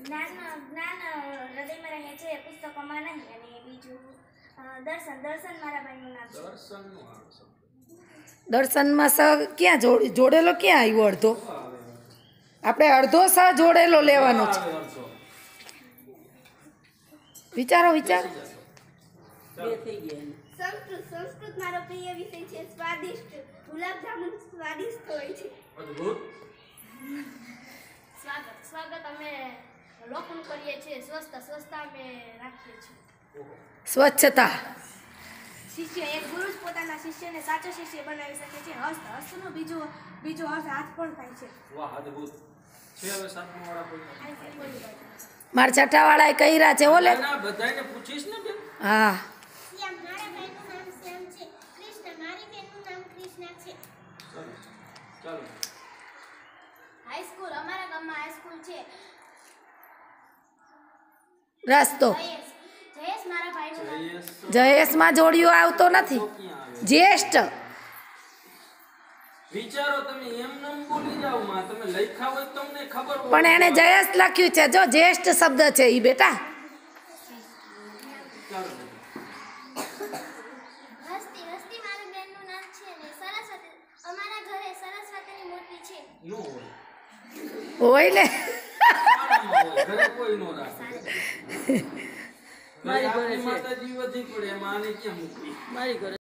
જ્ઞાન જ્ઞાન હૃદયમાં રહે છે પુસ્તકોમાં નહીં અને બીજું દર્શન દર્શન મારા ભાઈનું નામ છે. દર્શનનું દર્શનમાં સ ક્યાં જોડે જોડેલો ક્યાં આવ્યો અડધો? આપણે અડધો સ જોડેલો લેવાનો છે. વિચારો વિચારો. સંસ્કૃત સંસ્કૃત મારો પ્રિય વિષય છે સ્વાદિષ્ટ ગુલાબજામુન સ્વાદિષ્ટ હોય છે. અદ્ભુત. સ્વાગત અમે લોકોનું કરીએ છીએ. સ્વચ્છતા સ્વચ્છતા અમે રાખીએ છીએ. સ્વચ્છતા. શિષ્ય એક ગુરુ જ પોતાના શિષ્યને સાચો શિષ્ય બનાવી શકે છે. હસ્ત હસ્તનો બીજો બીજો હસ્ત હાથ પણ થાય છે. વાહ અદ્ભુત. છે હવે સાતમો વાળા કોઈ મારા છઠ્ઠાવાળાએ કર્યા છે ઓલે ના બધાને પૂછીશ ને બેન? હા. શ્યામ મારા ભાઈનું નામ શ્યામ છે. કૃષ્ણ મારી બેનનું નામ કૃષ્ણા છે. ચાલો ચાલો. રસ્તો. જયેશમાં જોડિયો આવતો નથી. જ્યેષ્ઠ. વિચારો તમે એમ નમ બોલી જાઓ માં. તમે લખ્યા હોય તો તમને ખબર હોય. પણ એણે જયેશ લખ્યું છે. જો જ્યેષ્ઠ શબ્દ છે એ બેટા. ચાલો. હસ્તી હસ્તી મારી બેનનું નામ છે ને સરસ્વતી અમારા ઘરે સરસ્વતીની મૂર્તિ છે. નો હોય. હોય ને. ઘરે કોઈ નો રાખે મારી ઘરે. માતાજી વધી પડે એમાં આને ક્યાં મૂકવી મારી ઘરે